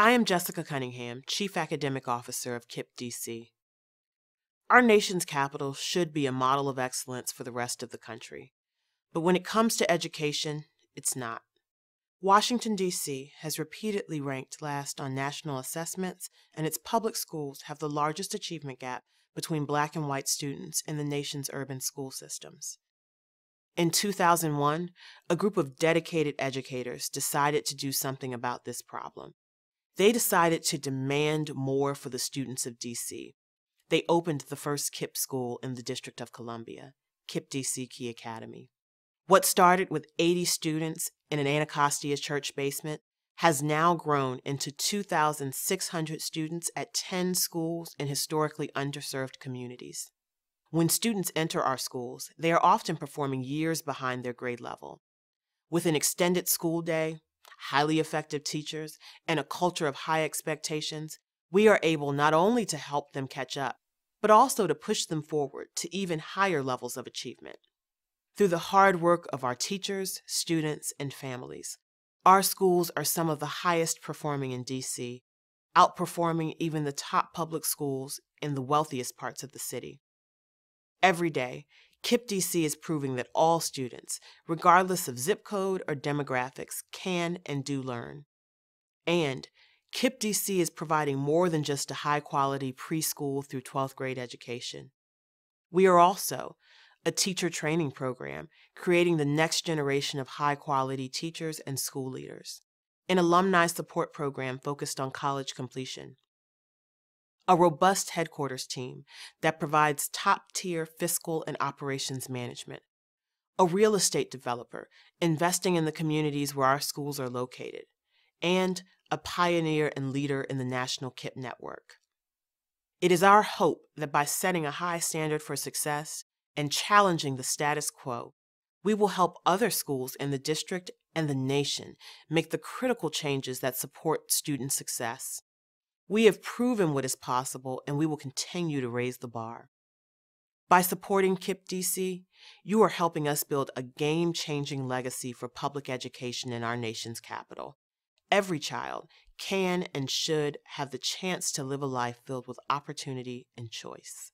I am Jessica Cunningham, Chief Academic Officer of KIPP DC. Our nation's capital should be a model of excellence for the rest of the country. But when it comes to education, it's not. Washington, D.C. has repeatedly ranked last on national assessments, and its public schools have the largest achievement gap between black and white students in the nation's urban school systems. In 2001, a group of dedicated educators decided to do something about this problem. They decided to demand more for the students of DC. They opened the first KIPP school in the District of Columbia, KIPP DC Key Academy. What started with 80 students in an Anacostia church basement has now grown into 2,600 students at 10 schools in historically underserved communities. When students enter our schools, they are often performing years behind their grade level. With an extended school day, highly effective teachers, and a culture of high expectations, we are able not only to help them catch up, but also to push them forward to even higher levels of achievement. Through the hard work of our teachers, students, and families, our schools are some of the highest performing in DC, outperforming even the top public schools in the wealthiest parts of the city. Every day, KIPP DC is proving that all students, regardless of zip code or demographics, can and do learn. And KIPP DC is providing more than just a high quality preschool through 12th grade education. We are also a teacher training program creating the next generation of high quality teachers and school leaders, an alumni support program focused on college completion, a robust headquarters team that provides top tier fiscal and operations management, a real estate developer investing in the communities where our schools are located, and a pioneer and leader in the national KIPP network. It is our hope that by setting a high standard for success and challenging the status quo, we will help other schools in the district and the nation make the critical changes that support student success. We have proven what is possible, and we will continue to raise the bar. By supporting KIPP DC, you are helping us build a game changing legacy for public education in our nation's capital. Every child can and should have the chance to live a life filled with opportunity and choice.